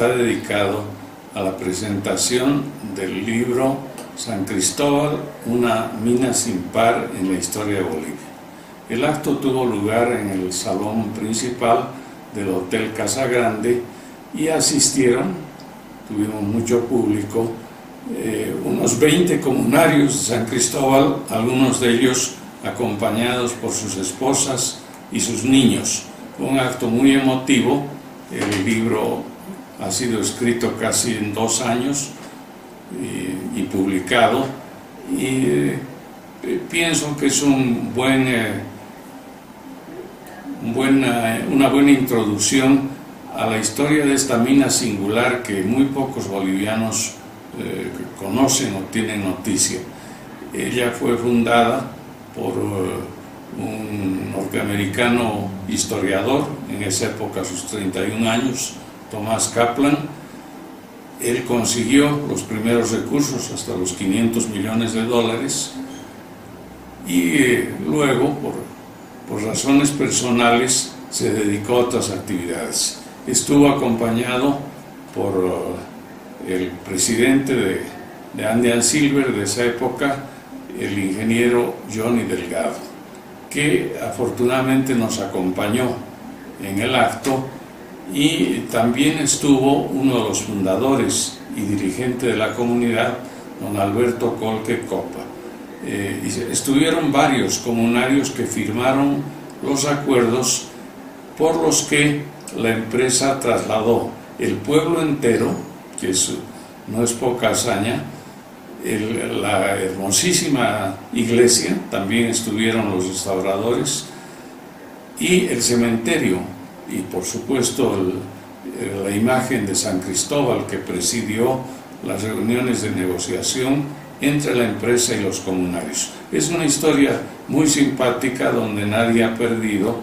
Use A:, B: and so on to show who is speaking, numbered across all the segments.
A: está dedicado a la presentación del libro San Cristóbal, una mina sin par en la historia de Bolivia. El acto tuvo lugar en el salón principal del Hotel Casa Grande y asistieron, tuvimos mucho público, eh, unos 20 comunarios de San Cristóbal, algunos de ellos acompañados por sus esposas y sus niños. Un acto muy emotivo, el libro ha sido escrito casi en dos años y, publicado y eh, pienso que es un buen, eh, buena, una buena introducción a la historia de esta mina singular que muy pocos bolivianos eh, conocen o tienen noticia. Ella fue fundada por un norteamericano historiador, en esa época a sus 31 años, Tomás Kaplan. Él consiguió los primeros recursos, hasta los 500 millones de dólares, y eh, luego, por, por razones personales, se dedicó a otras actividades. Estuvo acompañado por uh, el presidente de, de Andean Silver de esa época, el ingeniero Johnny Delgado que afortunadamente nos acompañó en el acto y también estuvo uno de los fundadores y dirigente de la comunidad, don Alberto Colque Copa. Eh, estuvieron varios comunarios que firmaron los acuerdos por los que la empresa trasladó el pueblo entero, que no es poca hazaña, la hermosísima iglesia, también estuvieron los restauradores, y el cementerio, y por supuesto la imagen de San Cristóbal que presidió las reuniones de negociación entre la empresa y los comunarios. Es una historia muy simpática donde nadie ha perdido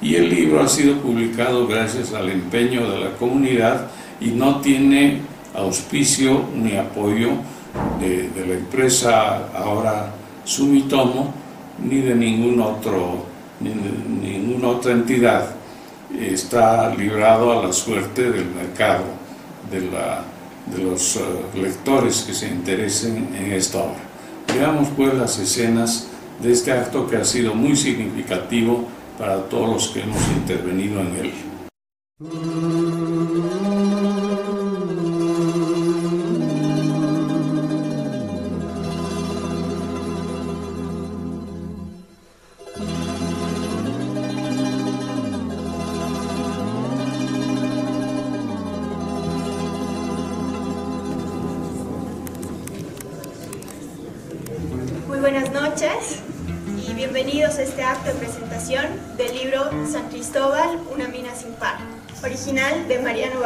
A: y el libro ha sido publicado gracias al empeño de la comunidad y no tiene auspicio ni apoyo de, la empresa ahora Sumitomo, ni de ningún otro, ni de ninguna otra entidad. Está librado a la suerte del mercado, de, la, de los eh, lectores que se interesen en esta obra. Veamos pues las escenas de este acto que ha sido muy significativo para todos los que hemos intervenido en él.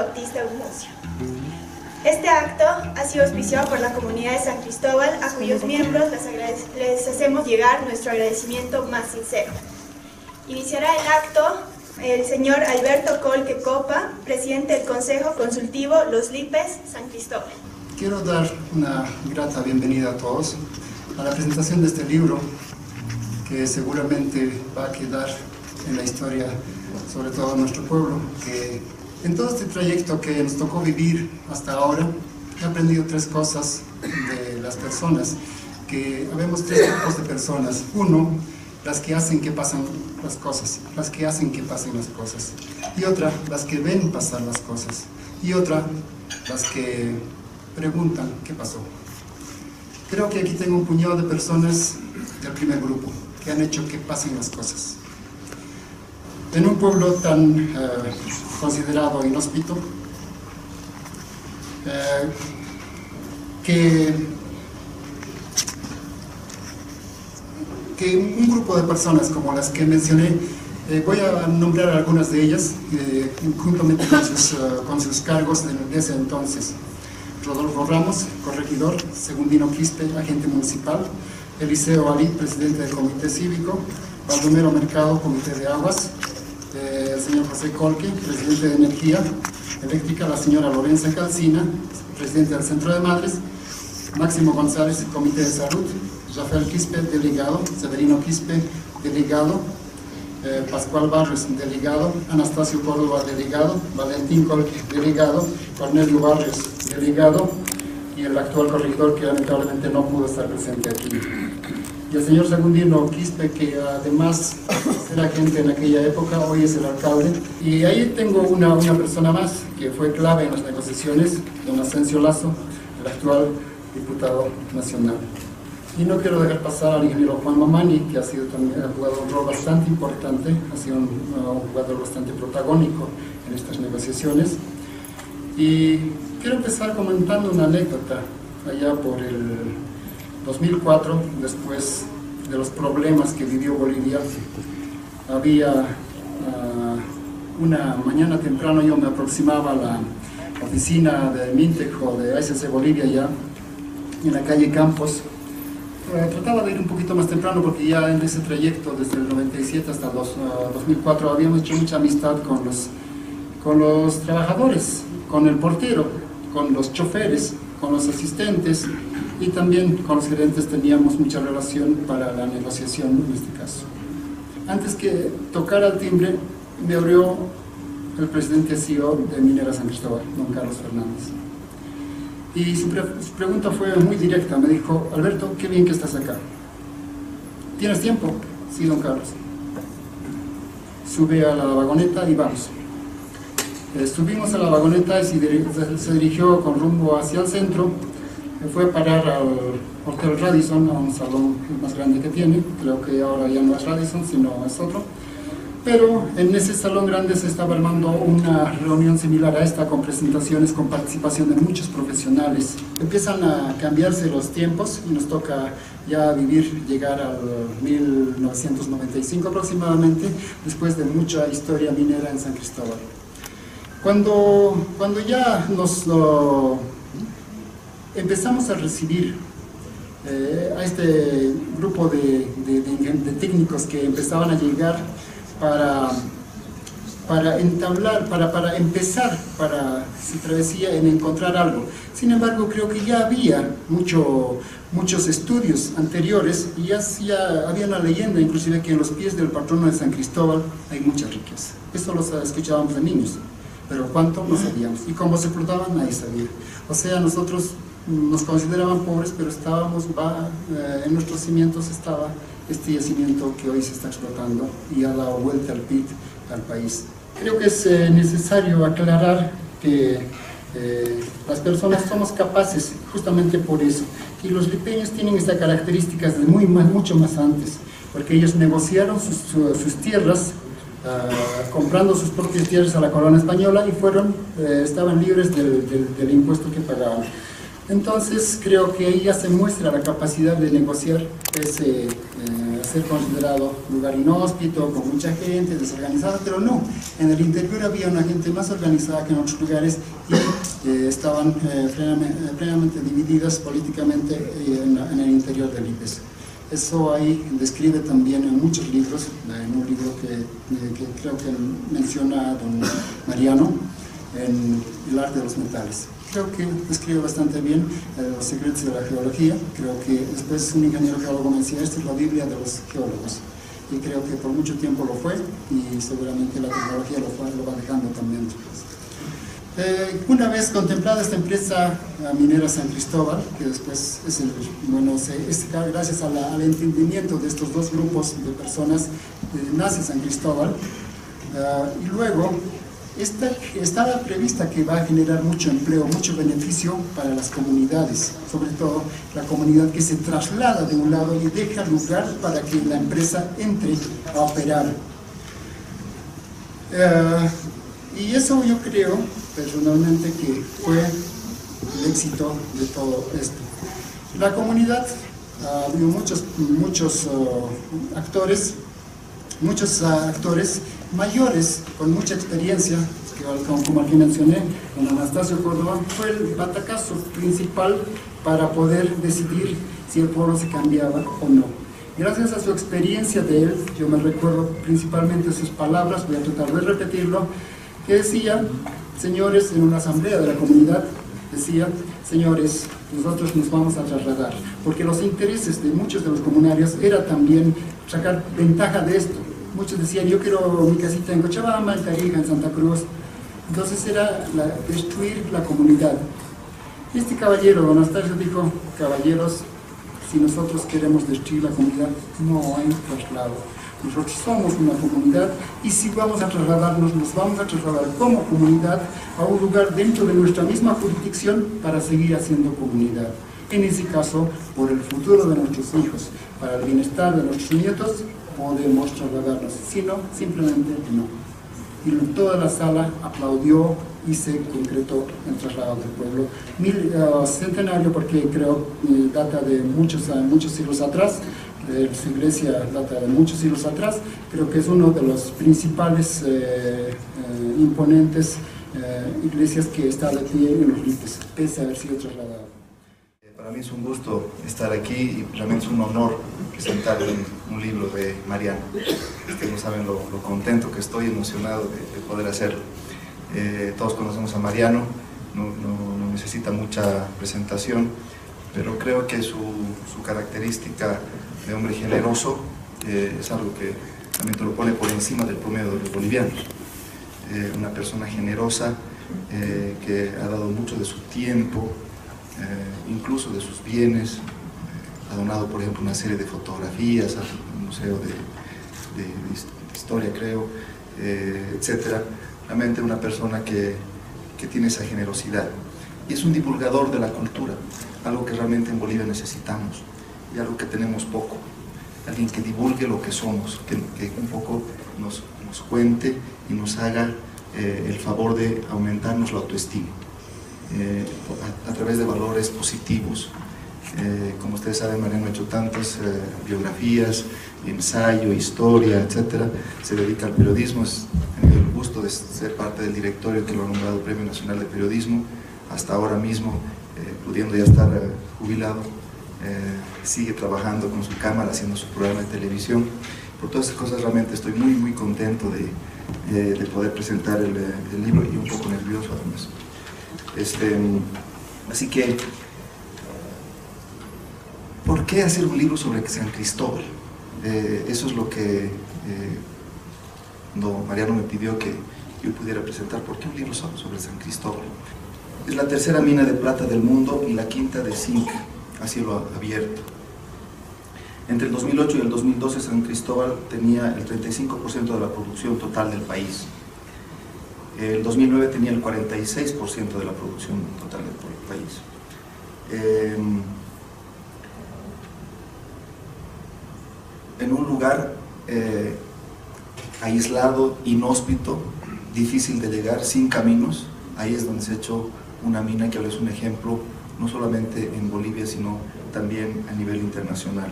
B: Bautista Gumucio. Este acto ha sido auspiciado por la comunidad de San Cristóbal, a cuyos miembros les, hacemos llegar nuestro agradecimiento más sincero. Iniciará el acto el señor Alberto Colque Copa, presidente del Consejo Consultivo Los Lipes, San Cristóbal.
C: Quiero dar una grata bienvenida a todos a la presentación de este libro que seguramente va a quedar en la historia sobre todo en nuestro pueblo, que en todo este trayecto que nos tocó vivir hasta ahora, he aprendido tres cosas de las personas, que vemos tres tipos de personas. Uno, las que hacen que pasen las cosas, las que hacen que pasen las cosas. Y otra, las que ven pasar las cosas. Y otra, las que preguntan qué pasó. Creo que aquí tengo un puñado de personas del primer grupo que han hecho que pasen las cosas en un pueblo tan eh, considerado inhóspito, eh, que, que, un grupo de personas como las que mencioné, eh, voy a nombrar algunas de ellas, juntamente con sus, con sus cargos de, ese entonces. Rodolfo Ramos, corregidor, Segundino Quispe, agente municipal, Eliseo Ali, presidente del comité cívico, Baldomero Mercado, comité de aguas, el señor José Colque, presidente de Energía Eléctrica, la señora Lorenza Calcina, presidente del Centro de Madres, Máximo González, Comité de Salud, Rafael Quispe, delegado, Severino Quispe, delegado, eh, Pascual Barrios, delegado, Anastasio Córdoba, delegado, Valentín Col, delegado, Cornelio Barrios, delegado, y el actual corregidor que lamentablemente no pudo estar presente aquí. El señor Segundino Quispe, que además era gente en aquella época, hoy es el alcalde. Y ahí tengo una, una persona más que fue clave en las negociaciones, don Asensio Lazo, el actual diputado nacional. Y no quiero dejar pasar al ingeniero Juan Mamani, que ha sido también ha jugado un rol bastante importante, ha sido un, un jugador bastante protagónico en estas negociaciones. Y quiero empezar comentando una anécdota allá por el 2004, después de los problemas que vivió Bolivia. Había uh, una mañana temprano, yo me aproximaba a la oficina de Mintejo de ASC Bolivia ya, en la calle Campos, eh, trataba de ir un poquito más temprano porque ya en ese trayecto desde el 97 hasta los, uh, 2004 habíamos hecho mucha amistad con los, con los trabajadores, con el portero, con los choferes, con los asistentes y también con los gerentes teníamos mucha relación para la negociación en este caso. Antes que tocara el timbre me abrió el presidente CEO de Minera San Cristóbal, don Carlos Fernández. Y su, pre su, pregunta fue muy directa, me dijo, Alberto, qué bien que estás acá. ¿Tienes tiempo? Sí, don Carlos. Sube a la vagoneta y vamos. Eh, subimos a la vagoneta y se dirigió con rumbo hacia el centro, fue a parar al Hotel Radisson, a un salón más grande que tiene, creo que ahora ya no es Radisson, sino es otro pero en ese salón grande se estaba armando una reunión similar a esta con presentaciones con participación de muchos profesionales. Empiezan a cambiarse los tiempos y nos toca ya vivir, llegar al 1995 aproximadamente, después de mucha historia minera en San Cristóbal. Cuando, cuando ya nos lo empezamos a recibir eh, a este grupo de, de, técnicos que empezaban a llegar para, para entablar, para, para empezar para su travesía en encontrar algo. Sin embargo, creo que ya había mucho, muchos estudios anteriores y ya, había una leyenda, inclusive, que en los pies del patrono de San Cristóbal hay mucha riqueza. Eso lo escuchábamos de niños, pero cuánto no sabíamos. Y cómo se explotaban, nadie sabía. O sea, nosotros nos consideraban pobres, pero estábamos, va, eh, en nuestros cimientos estaba este yacimiento que hoy se está explotando y ha dado vuelta al PIB al país. Creo que es eh, necesario aclarar que eh, las personas somos capaces justamente por eso. Y los lipeños tienen esta característica de muy, más, mucho más antes, porque ellos negociaron sus, sus, sus tierras Uh, comprando sus propias tierras a la corona española y fueron, eh, estaban libres del, del, del, impuesto que pagaban. Entonces creo que ya se muestra la capacidad de negociar ese, eh, ser considerado lugar inhóspito, con mucha gente, desorganizada, pero no, en el interior había una gente más organizada que en otros lugares y eh, estaban eh, plenamente, divididas políticamente en, en, el interior del IPES. Eso ahí describe también en muchos libros, en un libro que, que creo que menciona don Mariano, en El arte de los metales creo que describe bastante bien eh, los secretos de la geología. Creo que después un ingeniero geólogo me decía, esta es la Biblia de los geólogos. Y creo que por mucho tiempo lo fue y seguramente la tecnología lo, fue, lo va dejando también. Eh, una vez contemplada esta empresa minera San Cristóbal, que después es el, bueno, se, es gracias a la, al entendimiento de estos dos grupos de personas, eh, nace San Cristóbal, uh, y luego esta, estaba prevista que va a generar mucho empleo, mucho beneficio para las comunidades, sobre todo la comunidad que se traslada de un lado y deja lugar para que la empresa entre a operar. Uh, y eso yo creo personalmente que fue el éxito de todo esto. La comunidad, uh, muchos, muchos uh, actores, muchos actores mayores con mucha experiencia, como aquí mencioné, con Anastasio Córdoba, fue el batacazo principal para poder decidir si el pueblo se cambiaba o no. Gracias a su experiencia de él, yo me recuerdo principalmente sus palabras, voy a tratar de repetirlo, que decía, señores, en una asamblea de la comunidad, decía, señores, nosotros nos vamos a trasladar, porque los intereses de muchos de los comunarios era también sacar ventaja de esto, muchos decían, yo quiero mi casita en Cochabamba, en Tarija, en Santa Cruz. Entonces era destruir la comunidad. Este caballero, Don Anastasio, dijo, caballeros, si nosotros queremos destruir la comunidad, no hay traslado. Nosotros somos una comunidad y si vamos a trasladarnos, nos vamos a trasladar como comunidad a un lugar dentro de nuestra misma jurisdicción para seguir haciendo comunidad. En ese caso, por el futuro de nuestros hijos, para el bienestar de nuestros nietos, podemos trasladarnos. Si no, simplemente no. Y toda la sala aplaudió y se concretó el traslado del pueblo. Mil, uh, centenario porque creo eh, data de muchos, muchos siglos atrás, eh, su iglesia data de muchos siglos atrás, creo que es uno de los principales eh, imponentes iglesias que está de pie en los límites, pese a haber sido trasladado.
D: Para mí es un gusto estar aquí y realmente es un honor presentar un, libro de Mariano. Ustedes no saben lo, contento que estoy, emocionado de poder hacerlo. Eh, todos conocemos a Mariano, no, necesita mucha presentación, pero creo que su, característica de hombre generoso eh, es algo que también te lo pone por encima del promedio de los bolivianos. Eh, una persona generosa que ha dado mucho de su tiempo, incluso de sus bienes, ha donado por ejemplo una serie de fotografías al Museo de, Historia creo, etcétera realmente una persona que, que tiene esa generosidad. Y es un divulgador de la cultura, algo que realmente en Bolivia necesitamos y algo que tenemos poco. Alguien que divulgue lo que somos, que, un poco nos, nos, cuente y nos haga eh, el favor de aumentarnos la autoestima eh, a, través de valores positivos. Eh, como ustedes saben, Mariano ha hecho tantas biografías, ensayo, historia, etc. Se dedica al periodismo, es, gusto de ser parte del directorio que lo ha nombrado Premio Nacional de Periodismo, hasta ahora mismo, eh, pudiendo ya estar eh, jubilado, eh, sigue trabajando con su cámara, haciendo su programa de televisión. Por todas esas cosas realmente estoy muy, muy contento de, de poder presentar el, el, libro y un poco nervioso además. Este, así que, ¿por qué hacer un libro sobre San Cristóbal? eso es lo que cuando Mariano me pidió que yo pudiera presentar, ¿por qué un libro sobre San Cristóbal? Es la tercera mina de plata del mundo y la quinta de zinc a cielo abierto. Entre el 2008 y el 2012 San Cristóbal tenía el 35% de la producción total del país. El 2009 tenía el 46% de la producción total del país. Em, en un lugar eh, aislado, inhóspito, difícil de llegar, sin caminos. Ahí es donde se ha hecho una mina que es un ejemplo no solamente en Bolivia, sino también a nivel internacional.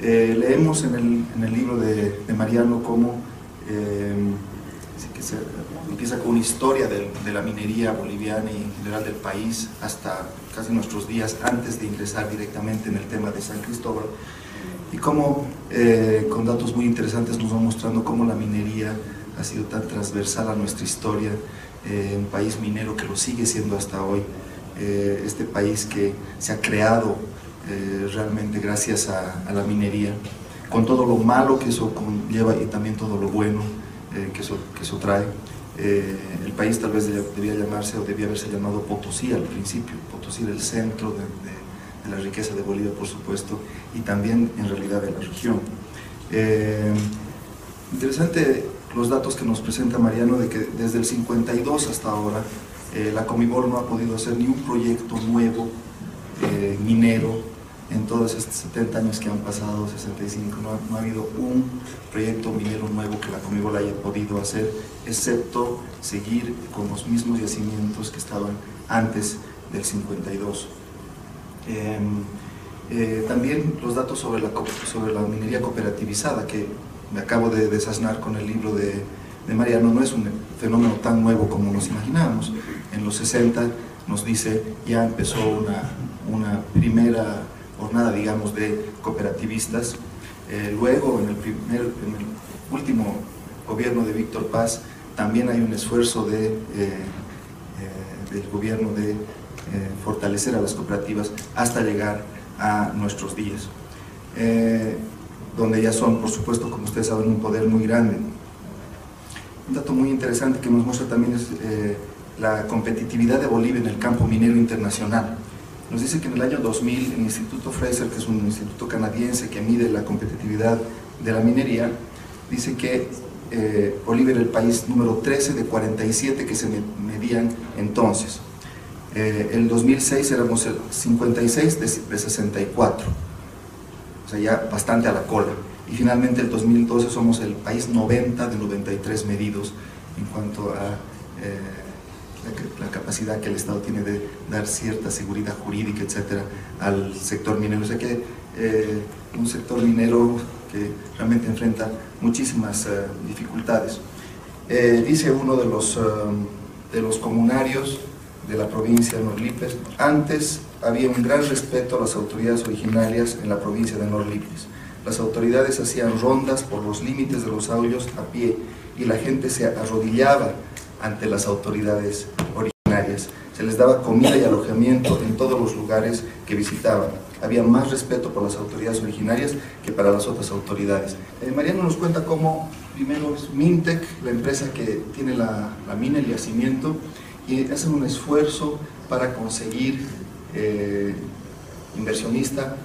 D: Eh, leemos en el, libro de, Mariano cómo eh, que se empieza con una historia de, la minería boliviana y en general del país hasta casi nuestros días antes de ingresar directamente en el tema de San Cristóbal. Y cómo eh, con datos muy interesantes nos va mostrando cómo la minería ha sido tan transversal a nuestra historia, eh, un país minero que lo sigue siendo hasta hoy, eh, este país que se ha creado realmente gracias a, la minería, con todo lo malo que eso conlleva y también todo lo bueno que, eso, que eso trae. el país tal vez debía llamarse o debía haberse llamado Potosí al principio, Potosí era el centro de la riqueza de Bolivia, por supuesto, y también en realidad de la región. Eh, interesante los datos que nos presenta Mariano de que desde el 52 hasta ahora eh, la Comibol no ha podido hacer ni un proyecto nuevo eh, minero en todos estos 70 años que han pasado, 65, no ha, no ha, habido un proyecto minero nuevo que la Comibol haya podido hacer, excepto seguir con los mismos yacimientos que estaban antes del 52. Em, eh, también los datos sobre la, sobre la minería cooperativizada, que me acabo de desasnar con el libro de, de Mariano, no es un fenómeno tan nuevo como nos imaginábamos. En los 60 nos dice, ya empezó una, una primera jornada, digamos, de cooperativistas. Eh, luego, en el, primer, último gobierno de Víctor Paz, también hay un esfuerzo de, eh, del gobierno de eh, fortalecer a las cooperativas hasta llegar a nuestros días. Eh, donde ya son, por supuesto, como ustedes saben, un poder muy grande. Un dato muy interesante que nos muestra también es eh, la competitividad de Bolivia en el campo minero internacional. Nos dice que en el año 2000 el Instituto Fraser, que es un instituto canadiense que mide la competitividad de la minería, dice que eh, Bolivia era el país número 13 de 47 que se medían entonces. Eh, el 2006 éramos el 56 de, de 64, o sea, ya bastante a la cola. Y finalmente el 2012 somos el país 90 de 93 medidos en cuanto a eh, la, la, capacidad que el Estado tiene de dar cierta seguridad jurídica, etcétera, al sector minero. O sea que eh, un sector minero que realmente enfrenta muchísimas eh, dificultades. Eh, dice uno de los, eh, de los comunarios de la provincia de Norlipes, antes había un gran respeto a las autoridades originarias en la provincia de Norlipes. Las autoridades hacían rondas por los límites de los aullos a pie y la gente se arrodillaba ante las autoridades originarias. Se les daba comida y alojamiento en todos los lugares que visitaban. Había más respeto por las autoridades originarias que para las otras autoridades. Eh, Mariano nos cuenta cómo primero es Mintec, la empresa que tiene la, la mina, el yacimiento, y hacen un esfuerzo para conseguir eh, inversionista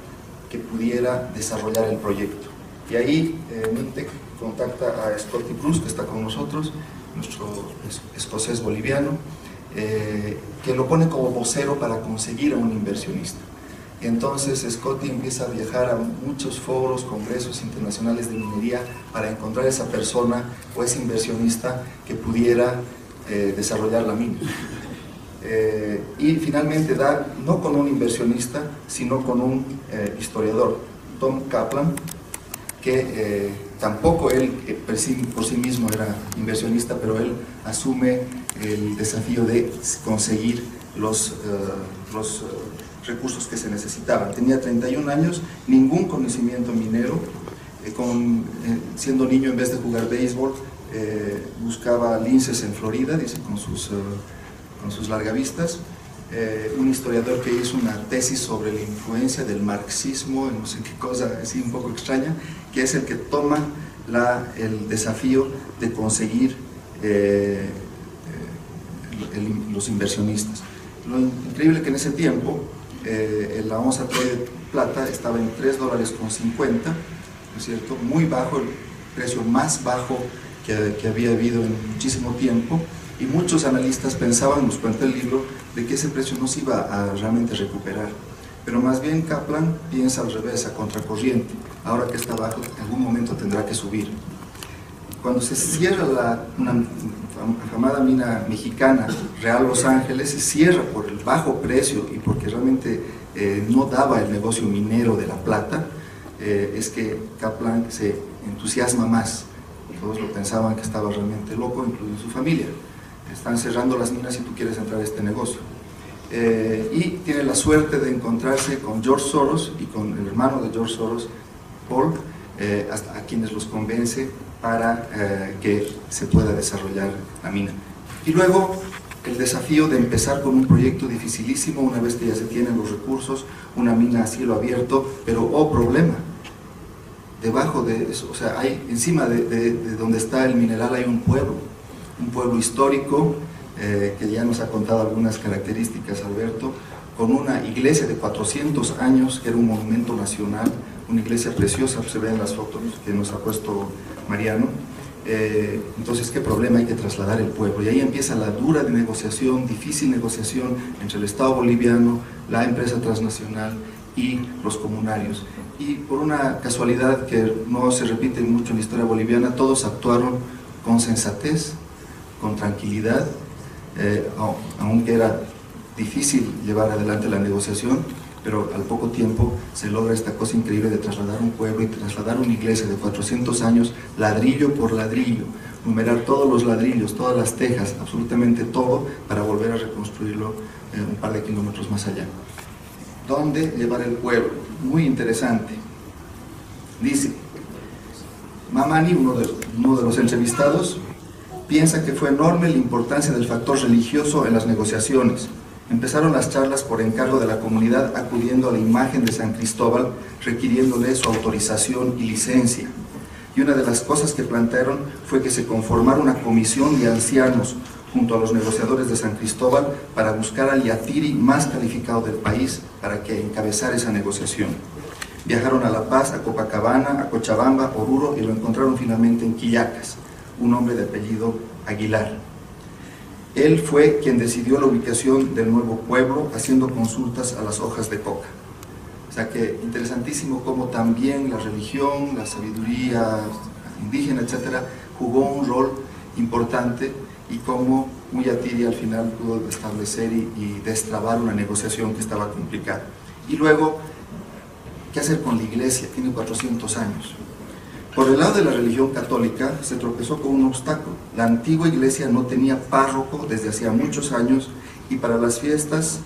D: que pudiera desarrollar el proyecto. Y ahí eh, Mintec contacta a Scotty Cruz, que está con nosotros, nuestro escocés boliviano, eh, que lo pone como vocero para conseguir a un inversionista. Entonces Scotty empieza a viajar a muchos foros, congresos internacionales de minería para encontrar esa persona o ese inversionista que pudiera eh, desarrollar la mina. Eh, y finalmente da, no con un inversionista, sino con un eh, historiador, Tom Kaplan, que eh, tampoco él por sí, por sí mismo era inversionista, pero él asume el desafío de conseguir los, los recursos que se necesitaban. Tenía 31 años, ningún conocimiento minero, con, siendo niño en vez de jugar béisbol, eh, buscaba linces en Florida, dice, con sus, uh, con sus largavistas. Eh, un historiador que hizo una tesis sobre la influencia del marxismo, no sé qué cosa así un poco extraña, que es el que toma la, el desafío de conseguir eh, el, los inversionistas. Lo increíble que en ese tiempo la onza de plata estaba en 3 dólares con 50, ¿no es cierto? Muy bajo, el precio más bajo que, que, había habido en muchísimo tiempo y muchos analistas pensaban, nos cuenta el libro, de que ese precio no se iba a realmente recuperar. Pero más bien Kaplan piensa al revés, a contracorriente. Ahora que está bajo, en algún momento tendrá que subir. Cuando se cierra la, una afamada mina mexicana, Real Los Ángeles, se cierra por el bajo precio y porque realmente eh, no daba el negocio minero de la plata, eh, es que Kaplan se entusiasma más todos lo pensaban que estaba realmente loco, incluso su familia. Están cerrando las minas si tú quieres entrar a este negocio. Eh, y tiene la suerte de encontrarse con George Soros y con el hermano de George Soros, Paul, eh, a quienes los convence para eh, que se pueda desarrollar la mina. Y luego el desafío de empezar con un proyecto dificilísimo una vez que ya se tienen los recursos, una mina a cielo abierto, pero oh problema, debajo de o sea, hay, encima de, de donde está el mineral hay un pueblo, un pueblo histórico, eh, que ya nos ha contado algunas características Alberto, con una iglesia de 400 años, que era un monumento nacional, una iglesia preciosa, se ve en las fotos que nos ha puesto Mariano. Eh, entonces, ¿qué problema hay que trasladar el pueblo? Y ahí empieza la dura negociación, difícil negociación entre el Estado boliviano, la empresa transnacional y los comunarios y por una casualidad que no se repite mucho en la historia boliviana, todos actuaron con sensatez, con tranquilidad, eh, aunque era difícil llevar adelante la negociación, pero al poco tiempo se logra esta cosa increíble de trasladar un pueblo y trasladar una iglesia de 400 años, ladrillo por ladrillo, numerar todos los ladrillos, todas las tejas, absolutamente todo, para volver a reconstruirlo eh, un par de kilómetros más allá. ¿Dónde llevar el pueblo? Muy interesante. Dice, Mamani, uno uno de los entrevistados, piensa que fue enorme la importancia del factor religioso en las negociaciones. Empezaron las charlas por encargo de la comunidad acudiendo a la imagen de San Cristóbal, requiriéndole su autorización y licencia. Y una de las cosas que plantearon fue que se conformara una comisión de ancianos junto a los negociadores de San Cristóbal para buscar al yatiri más calificado del país para que encabezara esa negociación. Viajaron a La Paz, a Copacabana, a Cochabamba, Oruro y lo encontraron finalmente en Quillacas, un hombre de apellido Aguilar. Él fue quien decidió la ubicación del nuevo pueblo haciendo consultas a las hojas de coca. O sea que interesantísimo cómo también la religión, la sabiduría indígena, etcétera, jugó un rol importante y cómo Muyatiri al final pudo establecer y, y destrabar una negociación que estaba complicada. Y luego, ¿qué hacer con la iglesia? Tiene 400 años. Por el lado de la religión católica se tropezó con un obstáculo. La antigua iglesia no tenía párroco desde hacía muchos años y para las fiestas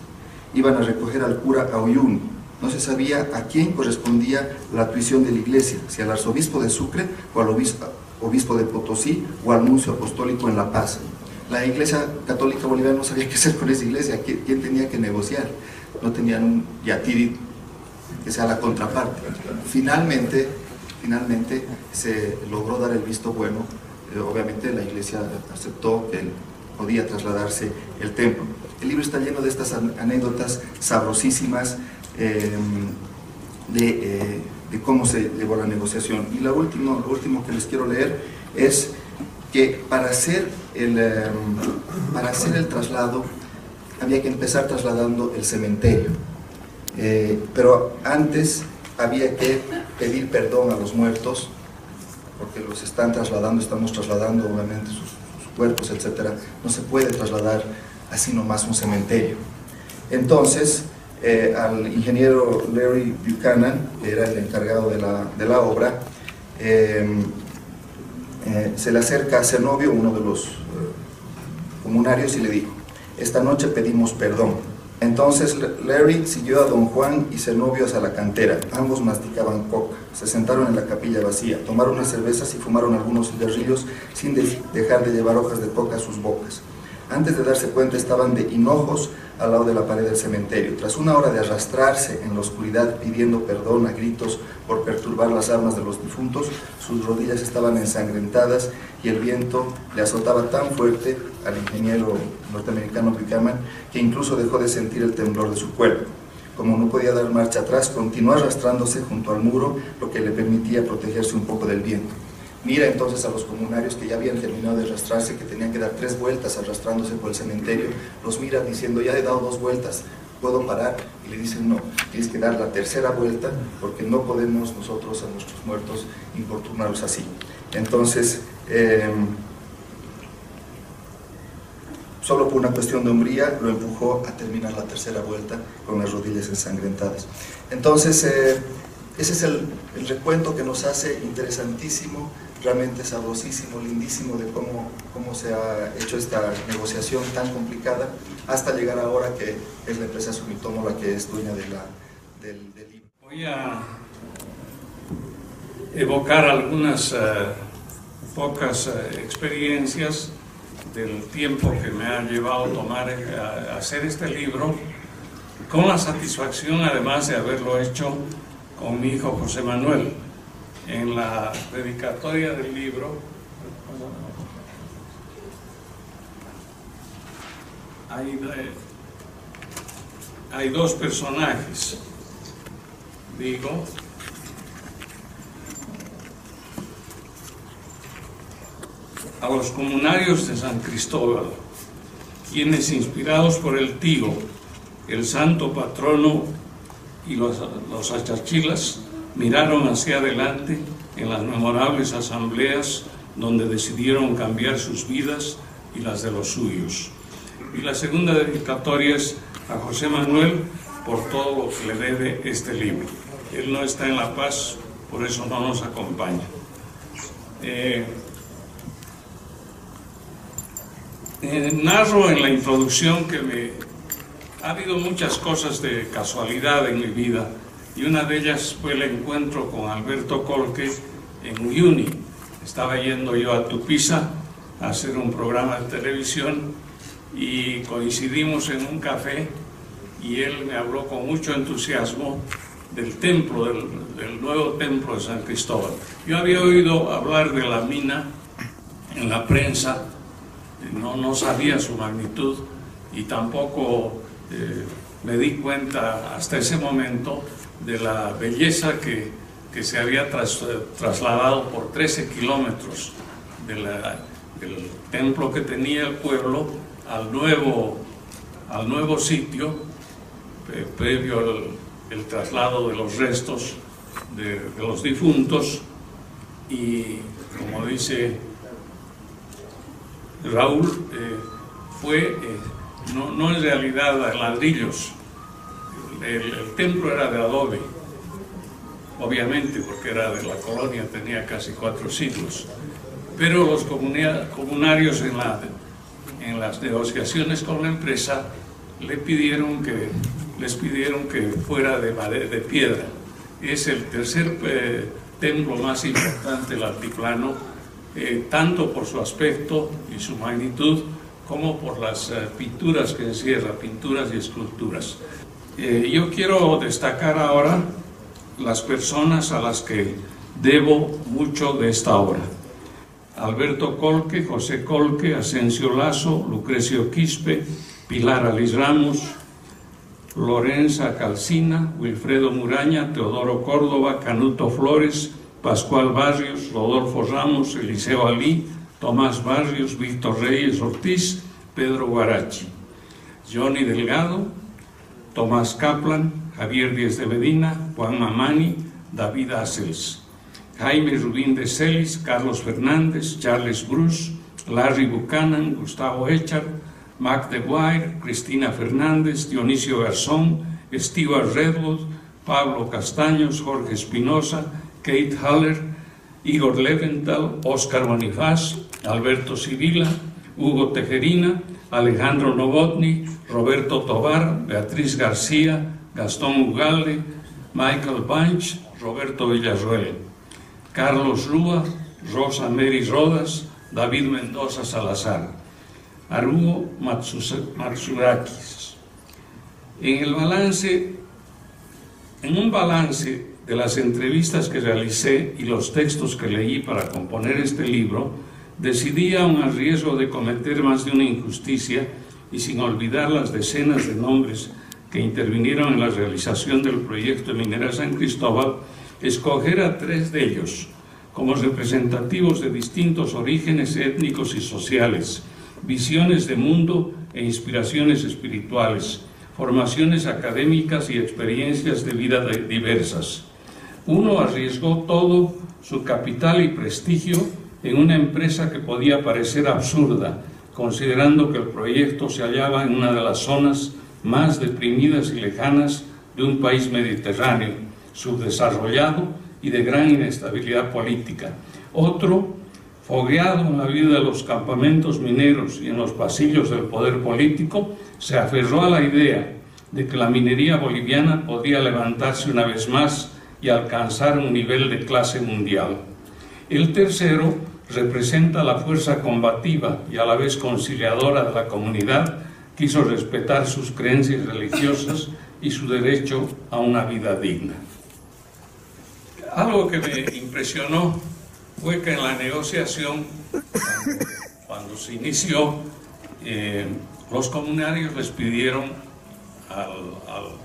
D: iban a recoger al cura Aoyun. No se sabía a quién correspondía la tuición de la iglesia, si al arzobispo de Sucre o al obispo, de Potosí o al nuncio apostólico en La Paz. La iglesia católica boliviana no sabía qué hacer con esa iglesia, quién tenía que negociar. No tenían un yatiri que sea la contraparte. Finalmente, finalmente se logró dar el visto bueno. Eh, obviamente la iglesia aceptó que podía trasladarse el templo. El libro está lleno de estas anécdotas sabrosísimas eh, de, eh, de, cómo se llevó la negociación. Y lo último, lo último que les quiero leer es que para hacer el, para hacer el traslado había que empezar trasladando el cementerio. pero antes había que pedir perdón a los muertos, porque los están trasladando, estamos trasladando obviamente sus, cuerpos, etc. No se puede trasladar así nomás un cementerio. Entonces, eh, al ingeniero Larry Buchanan, que era el encargado de la, de la obra, eh, eh, se le acerca a Zenobio, uno de los comunarios, y le dijo, esta noche pedimos perdón entonces Larry siguió a don Juan y Zenobio a la cantera. Ambos masticaban coca. Se sentaron en la capilla vacía, tomaron unas cervezas y fumaron algunos cigarrillos sin dejar de llevar hojas de coca a sus bocas. Antes de darse cuenta estaban de hinojos al lado de la pared del cementerio. Tras una hora de arrastrarse en la oscuridad pidiendo perdón a gritos por perturbar las armas de los difuntos, sus rodillas estaban ensangrentadas y el viento le azotaba tan fuerte al ingeniero norteamericano Buchanan que incluso dejó de sentir el temblor de su cuerpo. Como no podía dar marcha atrás, continuó arrastrándose junto al muro, lo que le permitía protegerse un poco del viento. Mira entonces a los comunarios que ya habían terminado de arrastrarse, que tenían que dar tres vueltas arrastrándose por el cementerio, los mira diciendo, ya he dado dos vueltas, ¿puedo parar? Y le dicen, no, tienes que dar la tercera vuelta porque no podemos nosotros a nuestros muertos importunarlos así. Entonces, eh, solo por una cuestión de hombría lo empujó a terminar la tercera vuelta con las rodillas ensangrentadas. Entonces, eh, ese es el, el recuento que nos hace interesantísimo realmente sabrosísimo, lindísimo de cómo, cómo se ha hecho esta negociación tan complicada hasta llegar ahora que es la empresa Sumitomo la que es dueña de la, del, del.
A: Voy a evocar algunas uh, pocas uh, experiencias del tiempo que me ha llevado tomar uh, hacer este libro con la satisfacción además de haberlo hecho con mi hijo José Manuel en la dedicatoria del libro. Hay, hay dos personajes, digo, a los comunarios de San Cristóbal, quienes inspirados por el tío, el santo patrono y los, los achachilas, miraron hacia adelante en las memorables asambleas donde decidieron cambiar sus vidas y las de los suyos. Y la segunda dedicatoria es a José Manuel por todo lo que le debe este libro. Él no está en La Paz, por eso no nos acompaña. Eh, eh, narro en la introducción que me, ha habido muchas cosas de casualidad en mi vida y una de ellas fue el encuentro con Alberto Colque en Uyuni. Estaba yendo yo a Tupiza a hacer un programa de televisión y coincidimos en un café y él me habló con mucho entusiasmo del templo, del, nuevo templo de San Cristóbal. Yo había oído hablar de la mina en la prensa, no, no sabía su magnitud y tampoco eh, me di cuenta hasta ese momento de la belleza que, que se había trasladado por 13 kilómetros del templo que tenía el pueblo al nuevo, al nuevo sitio, eh, previo al traslado de los restos de, los difuntos. Y como dice Raúl, eh, fue eh, no, no, en realidad ladrillos, el, templo era de adobe, obviamente porque era de la colonia, tenía casi cuatro siglos, pero los comunarios en, la, en las negociaciones con la empresa le pidieron que les pidieron que fuera de, piedra. Es el tercer eh, templo más importante del altiplano, eh, tanto por su aspecto y su magnitud, como por las eh, pinturas que encierra, pinturas y esculturas. Yo quiero destacar ahora las personas a las que debo mucho de esta obra. Alberto Colque, José Colque, Asensio Lazo, Lucrecio Quispe, Pilar Alice Ramos, Lorenza Calcina, Wilfredo Muraña, Teodoro Córdoba, Canuto Flores, Pascual Barrios, Rodolfo Ramos, Eliseo Alí, Tomás Barrios, Víctor Reyes Ortiz, Pedro Guarachi, Johnny Delgado, Tomás Kaplan, Javier Díez de Medina, Juan Mamani, David Assels, Jaime Rubín de Celis, Carlos Fernández, Charles Bruce, Larry Buchanan, Gustavo Echar, Mac de Cristina Fernández, Dionisio Garzón, Stewart Redwood, Pablo Castaños, Jorge Espinosa, Kate Haller, Igor Leventhal, Oscar Bonifaz, Alberto Sibila, Hugo Tejerina, Alejandro Novotny, Roberto Tobar, Beatriz García, Gastón Ugalde, Michael Bunch, Roberto Villarruel, Carlos Rúa, Rosa Mary Rodas, David Mendoza Salazar. Arugo Matsurakis. En el balance, en un balance de las entrevistas que realicé y los textos que leí para componer este libro, decidí, aun a riesgo de cometer más de una injusticia y sin olvidar las decenas de nombres que intervinieron en la realización del proyecto Minera San Cristóbal, escoger a tres de ellos como representativos de distintos orígenes étnicos y sociales, visiones de mundo e inspiraciones espirituales, formaciones académicas y experiencias de vida diversas. Uno arriesgó todo su capital y prestigio en una empresa que podía parecer absurda, considerando que el proyecto se hallaba en una de las zonas más deprimidas y lejanas de un país mediterráneo, subdesarrollado y de gran inestabilidad política. Otro fogueado en la vida de los campamentos mineros y en los pasillos del poder político, se aferró a la idea de que la minería boliviana podía levantarse una vez más y alcanzar un nivel de clase mundial. El tercero representa la fuerza combativa y a la vez conciliadora de la comunidad, quiso respetar sus creencias religiosas y su derecho a una vida digna. Algo que me impresionó fue que en la negociación, cuando, se inició, eh, los comunarios les pidieron al,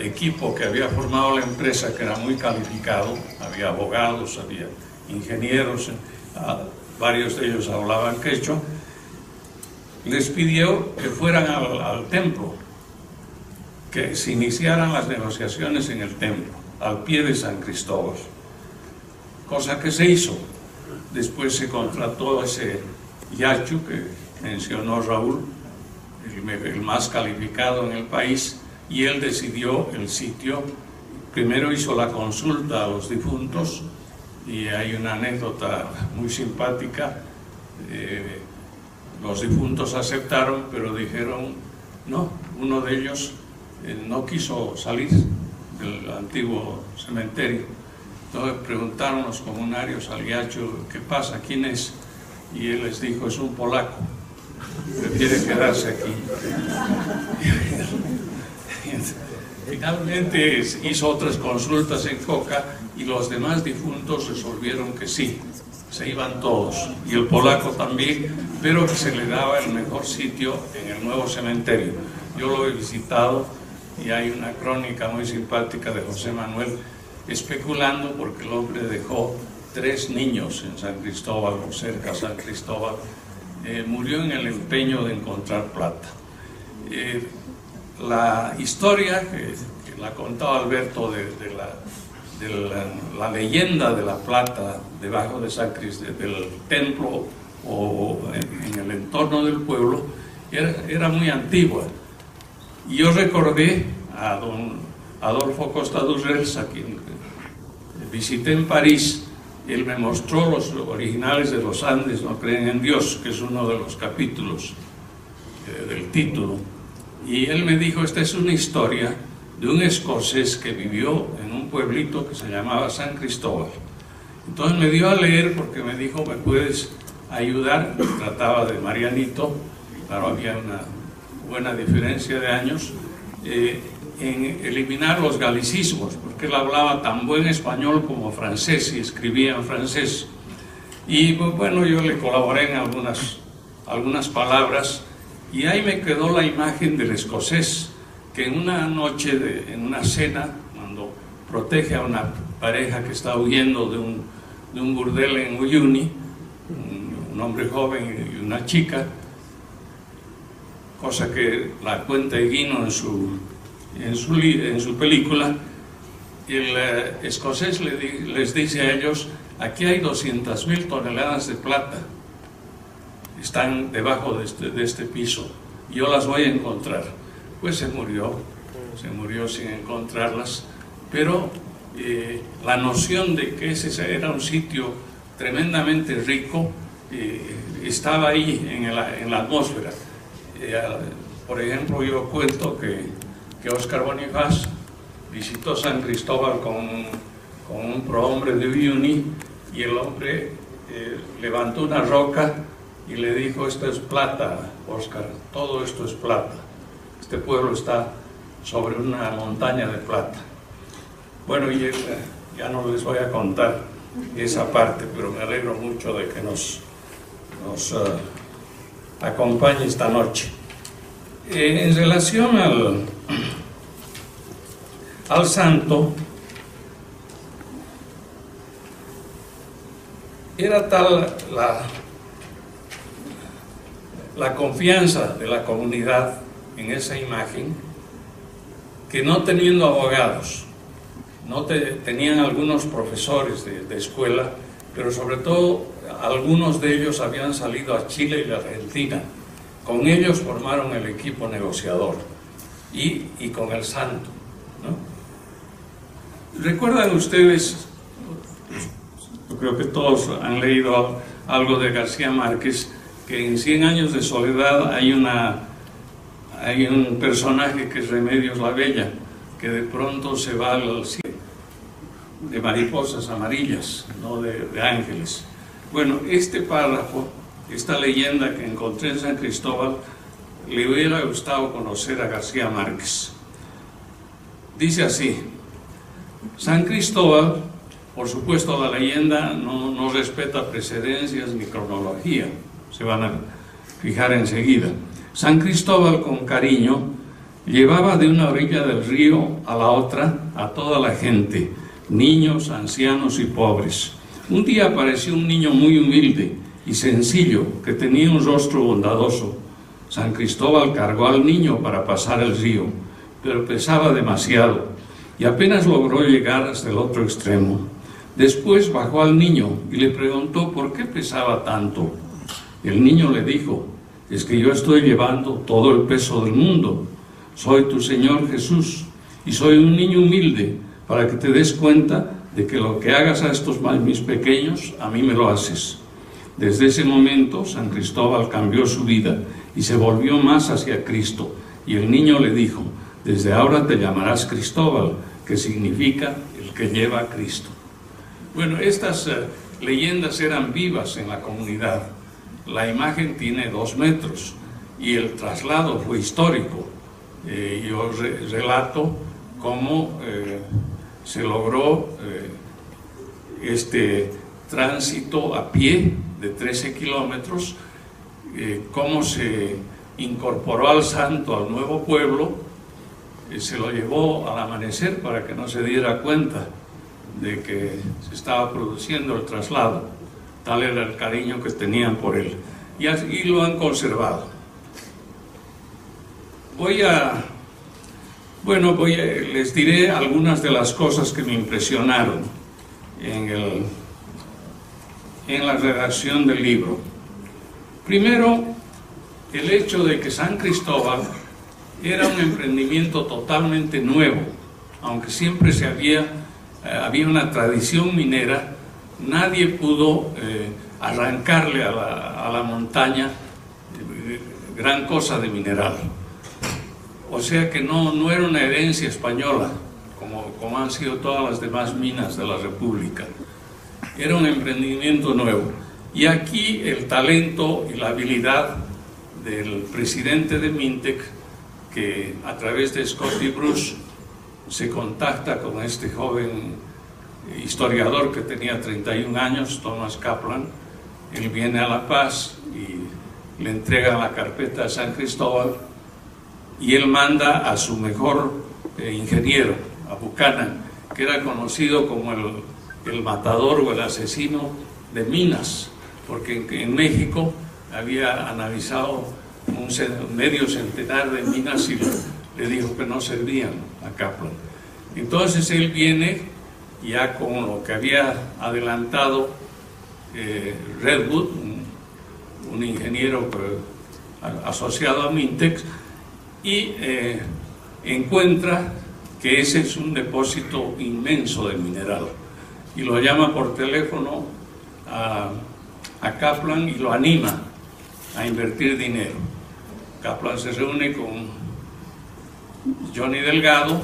A: equipo que había formado la empresa, que era muy calificado, había abogados, había ingenieros, varios de ellos hablaban quechua, les pidió que fueran al, templo, que se iniciaran las negociaciones en el templo, al pie de San Cristóbal cosa que se hizo. Después se contrató a ese Yachu que mencionó Raúl, el, más calificado en el país, y él decidió el sitio. Primero hizo la consulta a los difuntos y hay una anécdota muy simpática. Eh, los difuntos aceptaron, pero dijeron no. Uno de ellos eh, no quiso salir del antiguo cementerio entonces preguntaron los comunarios al Yacho, ¿qué pasa? ¿Quién es? Y él les dijo, es un polaco. prefiere quedarse aquí. Finalmente hizo otras consultas en Coca y los demás difuntos resolvieron que sí, se iban todos, y el polaco también, pero que se le daba el mejor sitio en el nuevo cementerio. Yo lo he visitado y hay una crónica muy simpática de José Manuel especulando porque el hombre dejó tres niños en San Cristóbal o cerca de San Cristóbal, eh, murió en el empeño de encontrar plata. Eh, la historia que, la contaba Alberto de, la, leyenda de la plata debajo de San del templo o en, el entorno del pueblo era, muy antigua. Y yo recordé a don Adolfo Costa Durrels, a quien visité en París, él me mostró los originales de los Andes, no creen en Dios, que es uno de los capítulos eh, del título. Y él me dijo, esta es una historia de un escocés que vivió en un pueblito que se llamaba San Cristóbal. Entonces me dio a leer porque me dijo, ¿me puedes ayudar? Trataba de Marianito, claro, había una buena diferencia de años, eh, en eliminar los galicismos, porque él hablaba tan buen español como francés y escribía en francés. Y pues, bueno, yo le colaboré en algunas, algunas palabras y ahí me quedó la imagen del escocés, que en una noche, en una cena, cuando protege a una pareja que está huyendo de un, de un burdel en Uyuni, un, hombre joven y una chica, cosa que la cuenta Guino en su, en su, en su película, el eh, escocés les dice a ellos, aquí hay 200.000 toneladas de plata, están debajo de este, de este piso, yo las voy a encontrar. Pues se murió, se murió sin encontrarlas, pero eh, la noción de que ese era un sitio tremendamente rico eh, estaba ahí en la, en la atmósfera. Eh, por ejemplo, yo cuento que, que Oscar Bonifaz visitó San Cristóbal con, con un prohombre de Uyuni y el hombre levantó una roca y le dijo, esto es plata, Oscar, todo esto es plata. Este pueblo está sobre una montaña de plata. Bueno, y ya no les voy a contar esa parte, pero me alegro mucho de que nos, nos eh, acompañe esta noche. Eh, en relación al, al santo, era tal la la confianza de la comunidad en esa imagen, que no teniendo abogados, no tenían algunos profesores de, escuela, pero sobre todo algunos de ellos habían salido a Chile y la Argentina. Con ellos formaron el equipo negociador y, y con el santo. ¿Recuerdan ustedes, yo creo que todos han leído algo de García Márquez, que en Cien años de soledad hay, una, hay un personaje que es Remedios la Bella, que de pronto se va al cielo de mariposas amarillas, no de, de ángeles. Bueno, este párrafo, esta leyenda que encontré en San Cristóbal, le hubiera gustado conocer a García Márquez. Dice así, San Cristóbal, por supuesto la leyenda no, no respeta precedencias ni cronología, se van a fijar enseguida. San Cristóbal con cariño llevaba de una orilla del río a la otra a toda la gente, niños, ancianos y pobres. Un día apareció un niño muy humilde y sencillo que tenía un rostro bondadoso. San Cristóbal cargó al niño para pasar el río, pero pesaba demasiado y apenas logró llegar hasta el otro extremo. Después bajó al niño y le preguntó por qué pesaba tanto. El niño le dijo, es que yo estoy llevando todo el peso del mundo. Soy tu Señor Jesús y soy un niño humilde para que te des cuenta de que lo que hagas a estos mis pequeños, a mí me lo haces. Desde ese momento, San Cristóbal cambió su vida y se volvió más hacia Cristo. Y el niño le dijo, desde ahora te llamarás Cristóbal, que significa el que lleva a Cristo. Bueno, estas eh, leyendas eran vivas en la comunidad la imagen tiene dos metros. y el traslado fue histórico. Eh, yo relato cómo eh, se logró eh, este tránsito a pie de 13 kilómetros, cómo se incorporó al santo al nuevo pueblo, se lo llevó al amanecer para que no se diera cuenta de que se estaba produciendo el traslado. Tal era el cariño que tenían por él. Y así lo han conservado. Voy a, bueno, voy les diré algunas de las cosas que me impresionaron en, el, en la redacción del libro. Primero, el hecho de que San Cristóbal era un emprendimiento totalmente nuevo, aunque siempre se había, eh, había una tradición minera, nadie pudo eh, arrancarle a la, a la montaña eh, gran cosa de mineral. O sea que no, no era una herencia española, como, como han sido todas las demás minas de la República. Era un emprendimiento nuevo. Y aquí el talento y la habilidad del presidente de Mintec, que a través de Scotty Bruce se contacta con este joven historiador que tenía 31 años, Thomas Kaplan. Él viene a La Paz y le entrega la carpeta a San Cristóbal y él manda a su mejor eh, ingeniero, a Buchanan, que era conocido como el, el, matador o el asesino de minas, porque en, México había analizado un medio centenar de minas y le, dijo que no servían a Kaplan. Entonces él viene ya con lo que había adelantado eh, Redwood, un, ingeniero asociado a Mintex, y eh, encuentra que ese es un depósito inmenso de mineral y lo llama por teléfono a, Kaplan y lo anima a invertir dinero. Kaplan se reúne con Johnny Delgado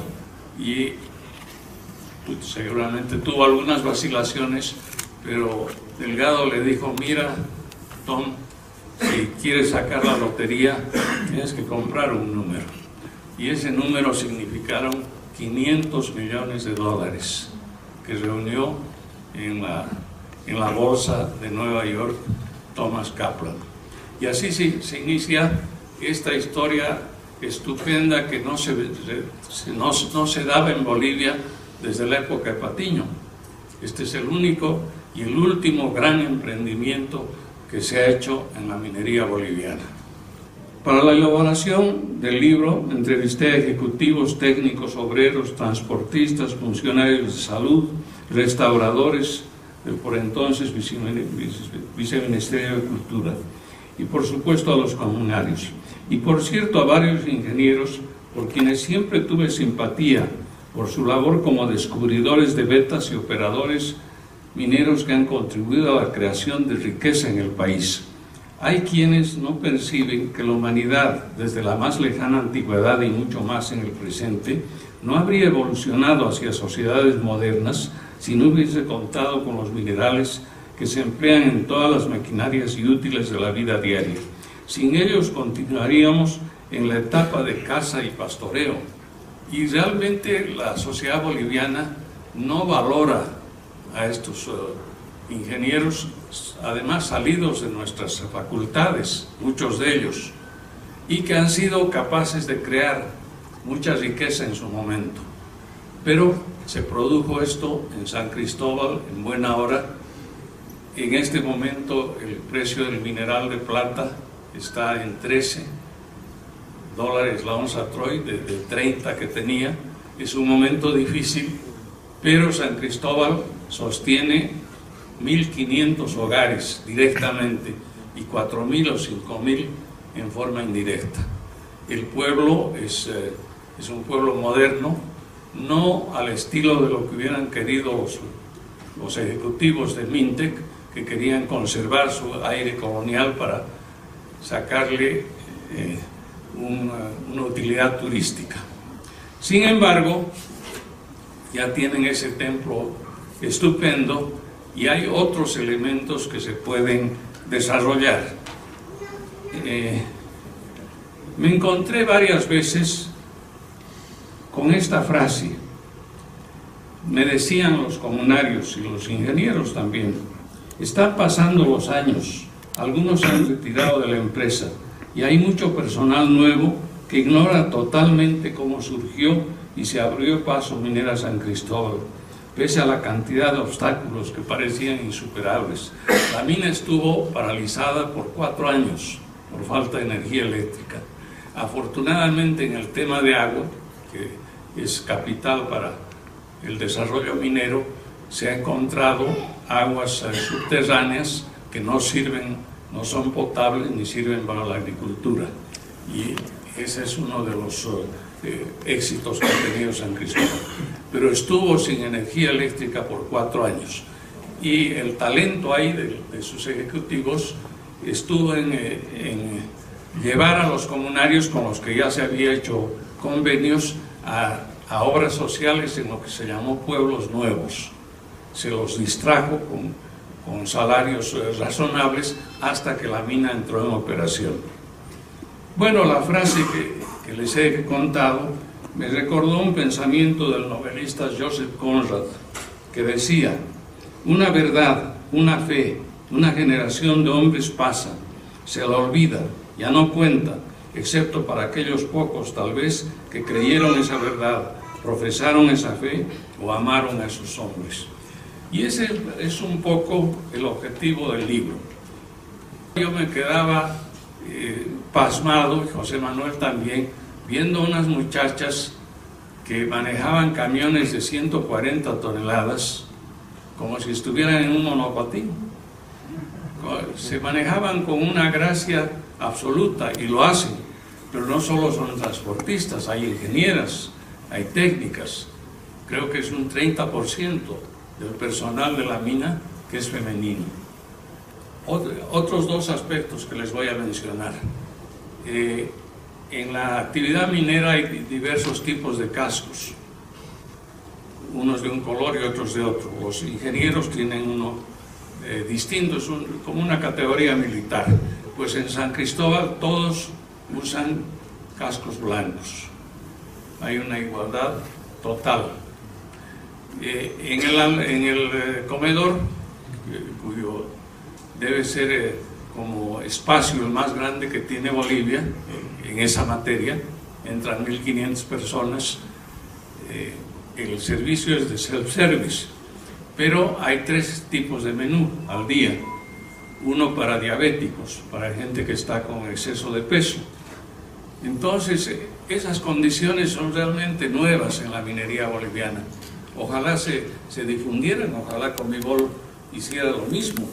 A: y pues, seguramente tuvo algunas vacilaciones, pero Delgado le dijo, mira, Tom, si quieres sacar la lotería, tienes que comprar un número. Y ese número significaron 500 millones de dólares que reunió en la, en la bolsa de Nueva York Thomas Kaplan. Y así se, se inicia esta historia estupenda que no se, no, no se daba en Bolivia desde la época de Patiño. Este es el único y el último gran emprendimiento que se ha hecho en la minería boliviana. Para la elaboración del libro entrevisté a ejecutivos, técnicos, obreros, transportistas, funcionarios de salud, restauradores del por entonces Viceministerio de Cultura y por supuesto a los comunarios. Y por cierto a varios ingenieros por quienes siempre tuve simpatía por su labor como descubridores de vetas y operadores mineros que han contribuido a la creación de riqueza en el país. Hay quienes no perciben que la humanidad, desde la más lejana antigüedad y mucho más en el presente, no habría evolucionado hacia sociedades modernas si no hubiese contado con los minerales que se emplean en todas las maquinarias y útiles de la vida diaria. Sin ellos continuaríamos en la etapa de caza y pastoreo. Y realmente la sociedad boliviana no valora a estos uh, ingenieros, además salidos de nuestras facultades, muchos de ellos, y que han sido capaces de crear mucha riqueza en su momento. Pero se produjo esto en San Cristóbal en buena hora. En este momento el precio del mineral de plata está en 13 dólares la onza Troy, de, de 30 que tenía. Es un momento difícil, pero San Cristóbal sostiene 1.500 hogares directamente y 4.000 o 5.000 en forma indirecta. El pueblo es, eh, es, un pueblo moderno, no al estilo de lo que hubieran querido los, ejecutivos de Mintec, que querían conservar su aire colonial para sacarle eh, una, utilidad turística. Sin embargo, ya tienen ese templo estupendo y hay otros elementos que se pueden desarrollar. Eh, me encontré varias veces con esta frase. Me decían los comunarios y los ingenieros también, están pasando los años, algunos se han retirado de la empresa y hay mucho personal nuevo que ignora totalmente cómo surgió y se abrió paso Minera San Cristóbal, pese a la cantidad de obstáculos que parecían insuperables. La mina estuvo paralizada por cuatro años por falta de energía eléctrica. Afortunadamente en el tema de agua, que es capital para el desarrollo minero, se ha encontrado aguas eh, subterráneas que no sirven, no son potables ni sirven para la agricultura. Y ese es uno de los eh, eh, éxitos que ha tenido San Cristóbal. Pero estuvo sin energía eléctrica por cuatro años. Y el talento ahí de, sus ejecutivos estuvo en, en, llevar a los comunarios con los que ya se había hecho convenios a, a obras sociales en lo que se llamó pueblos nuevos. Se los distrajo con, con salarios eh, razonables hasta que la mina entró en operación. Bueno, la frase que, les he contado me recordó un pensamiento del novelista Joseph Conrad, que decía, una verdad, una fe, una generación de hombres pasa, se la olvida, ya no cuenta, excepto para aquellos pocos tal vez que creyeron esa verdad, profesaron esa fe o amaron a esos hombres. Y ese es un poco el objetivo del libro. Yo me quedaba eh, pasmado, José Manuel también, viendo unas muchachas que manejaban camiones de 140 toneladas como si estuvieran en un monopatín. Se manejaban con una gracia absoluta y lo hacen, pero no solo son transportistas, hay ingenieras, hay técnicas. Creo que es un 30% del personal de la mina que es femenino otros dos aspectos que les voy a mencionar. Eh, en la actividad minera hay diversos tipos de cascos, unos de un color y otros de otro. Los ingenieros tienen uno eh, distinto, es como una categoría militar. Pues en San Cristóbal todos usan cascos blancos. Hay una igualdad total. Eh, en el, en el comedor, cuyo debe ser eh, como espacio el más grande que tiene Bolivia en esa materia, entran 1.500 personas, eh, el servicio es de self-service, pero hay tres tipos de menú al día, uno para diabéticos, para gente que está con exceso de peso. Entonces, eh, esas condiciones son realmente nuevas en la minería boliviana. Ojalá se, se difundieran, ojalá Comibol hiciera lo mismo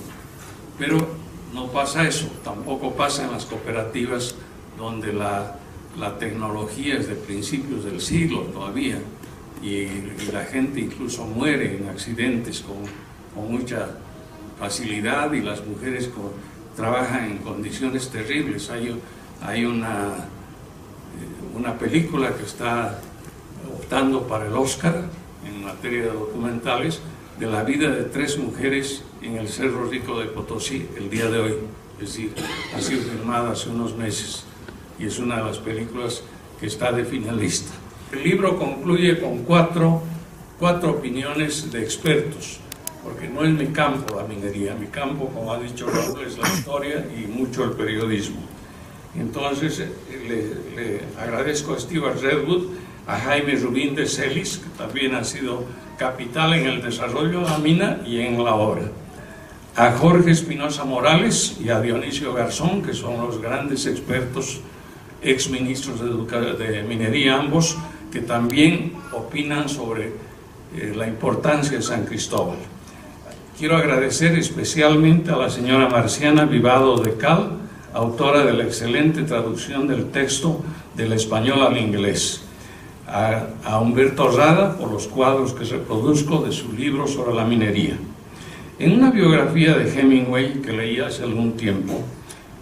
A: pero no pasa eso, tampoco pasa en las cooperativas donde la, tecnología es de principios del siglo todavía y, la gente incluso muere en accidentes con, mucha facilidad y las mujeres trabajan en condiciones terribles. Hay, hay una, eh, una película que está optando para el Oscar materia de documentales de la vida de tres mujeres en el Cerro Rico de Potosí el día de hoy. Es decir, ha sido filmada hace unos meses y es una de las películas que está de finalista. El libro concluye con cuatro, cuatro opiniones de expertos, porque no es mi campo la minería, mi campo, como ha dicho Raúl, es la historia y mucho el periodismo. Entonces, eh, le, le agradezco a Stewart Redwood, a Jaime Rubín de Celis, que también ha sido capital en el desarrollo de la mina y en la obra. A Jorge Espinosa Morales y a Dionisio Garzón, que son los grandes expertos, exministros de, de minería ambos, que también opinan sobre eh, la importancia de San Cristóbal. Quiero agradecer especialmente a la señora Marciana Vivado de Cal, autora de la excelente traducción del texto del español al inglés a, Humberto Rada por los cuadros que reproduzco de su libro sobre la minería. En una biografía de Hemingway que leí hace algún tiempo,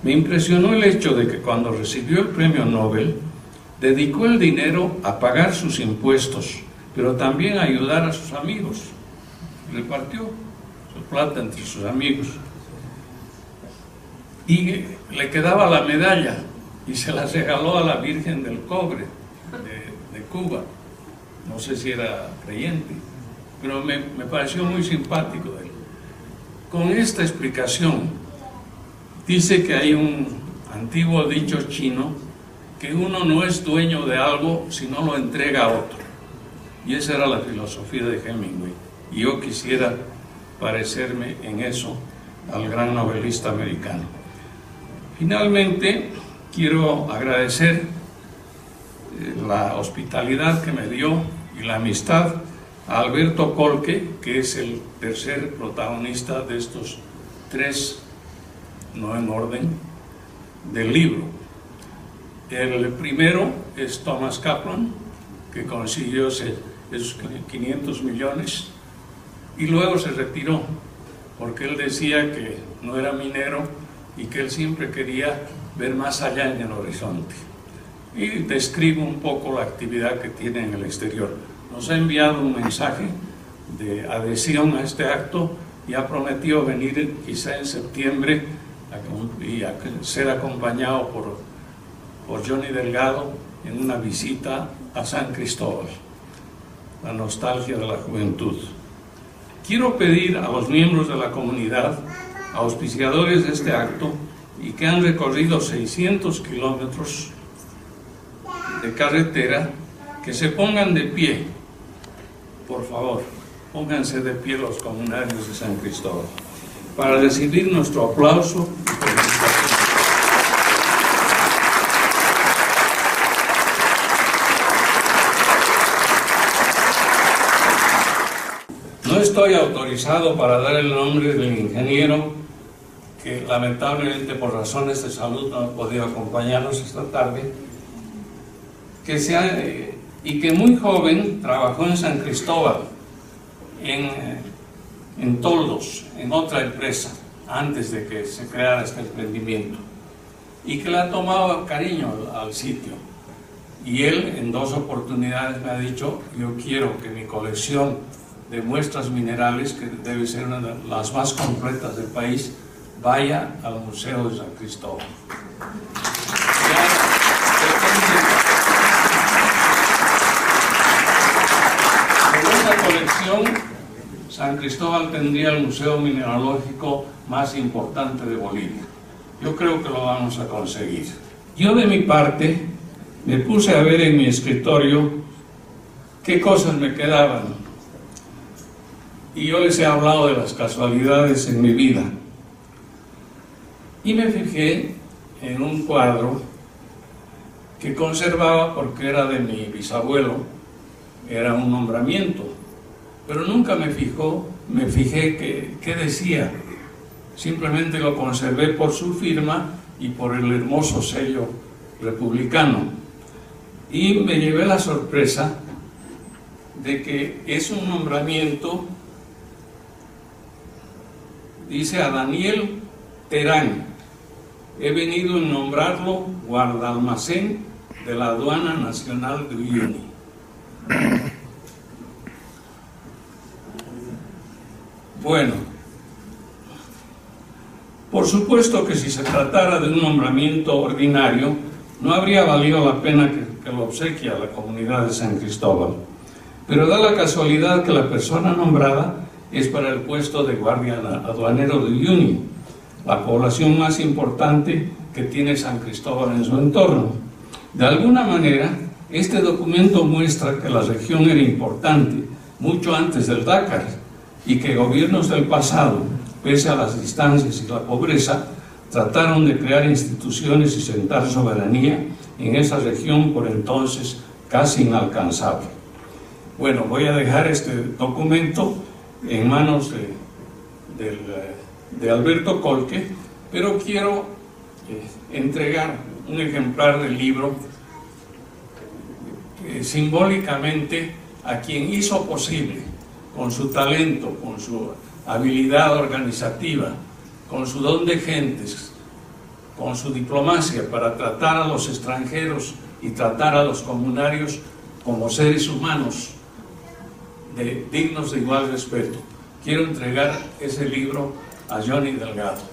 A: me impresionó el hecho de que cuando recibió el premio Nobel, dedicó el dinero a pagar sus impuestos, pero también a ayudar a sus amigos. Repartió su plata entre sus amigos. Y le quedaba la medalla y se las regaló a la Virgen del Cobre Cuba. No sé si era creyente, pero me, pareció muy simpático de él. Con esta explicación, dice que hay un antiguo dicho chino que uno no es dueño de algo si no lo entrega a otro. Y esa era la filosofía de Hemingway. Y yo quisiera parecerme en eso al gran novelista americano. Finalmente, quiero agradecer la hospitalidad que me dio y la amistad a Alberto Colque, que es el tercer protagonista de estos tres, no en orden, del libro. El primero es Thomas Kaplan, que consiguió esos 500 millones y luego se retiró porque él decía que no era minero y que él siempre quería ver más allá en el horizonte. Y describo un poco la actividad que tiene en el exterior. Nos ha enviado un mensaje de adhesión a este acto y ha prometido venir quizá en septiembre y ser acompañado por, por Johnny Delgado en una visita a San Cristóbal, la nostalgia de la juventud. Quiero pedir a los miembros de la comunidad, auspiciadores de este acto, y que han recorrido 600 kilómetros de carretera, que se pongan de pie. Por favor, pónganse de pie los comunarios de San Cristóbal para recibir nuestro aplauso No estoy autorizado para dar el nombre del ingeniero que lamentablemente por razones de salud no ha podido acompañarnos esta tarde, que sea, eh, y que muy joven trabajó en San Cristóbal, en, eh, en Toldos, en otra empresa, antes de que se creara este emprendimiento, y que le ha tomado cariño al, al sitio. Y él en dos oportunidades me ha dicho, yo quiero que mi colección de muestras minerales, que debe ser una de las más completas del país, vaya al Museo de San Cristóbal. Con esta colección, San Cristóbal tendría el museo mineralógico más importante de Bolivia. Yo creo que lo vamos a conseguir. Yo de mi parte me puse a ver en mi escritorio qué cosas me quedaban. Y yo les he hablado de las casualidades en mi vida. Y me fijé en un cuadro que conservaba porque era de mi bisabuelo, era un nombramiento, pero nunca me fijó, me fijé qué decía, simplemente lo conservé por su firma y por el hermoso sello republicano. Y me llevé la sorpresa de que es un nombramiento, dice a Daniel Terán, he venido a nombrarlo guardalmacén de la aduana nacional de Uyuni. Bueno, por supuesto que si se tratara de un nombramiento ordinario, no habría valido la pena que, lo obsequia la comunidad de San Cristóbal. Pero da la casualidad que la persona nombrada es para el puesto de guardia aduanero de Uyuni la población más importante que tiene San Cristóbal en su entorno. De alguna manera, este documento muestra que la región era importante mucho antes del Dakar y que gobiernos del pasado, pese a las distancias y la pobreza, trataron de crear instituciones y sentar soberanía en esa región por entonces casi inalcanzable. Bueno, voy a dejar este documento en manos de, Alberto Colque, pero quiero eh, entregar un ejemplar del libro eh, simbólicamente a quien hizo posible, con su talento, con su habilidad organizativa, con su don de gentes, con su diplomacia para tratar a los extranjeros y tratar a los comunarios como seres humanos dignos de igual respeto. Quiero entregar ese libro a Johnny Delgado.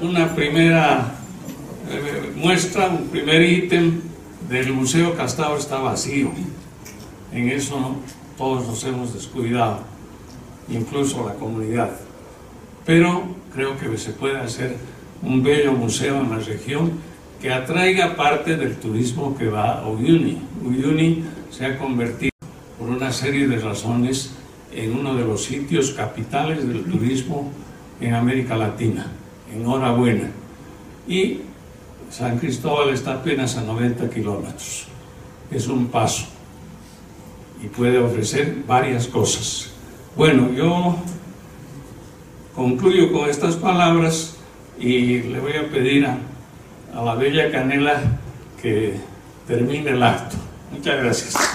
A: una primera eh, muestra, un primer ítem del museo ahora está vacío. En eso todos nos hemos descuidado, incluso la comunidad. Pero creo que se puede hacer un bello museo en la región que atraiga parte del turismo que va a Uyuni. Uyuni se ha convertido, por una serie de razones, en uno de los sitios capitales del turismo en América Latina. Enhorabuena. Y San Cristóbal está apenas a 90 kilómetros. Es un paso y puede ofrecer varias cosas. Bueno, yo concluyo con estas palabras y le voy a pedir a, a la bella Canela que termine el acto. Muchas gracias.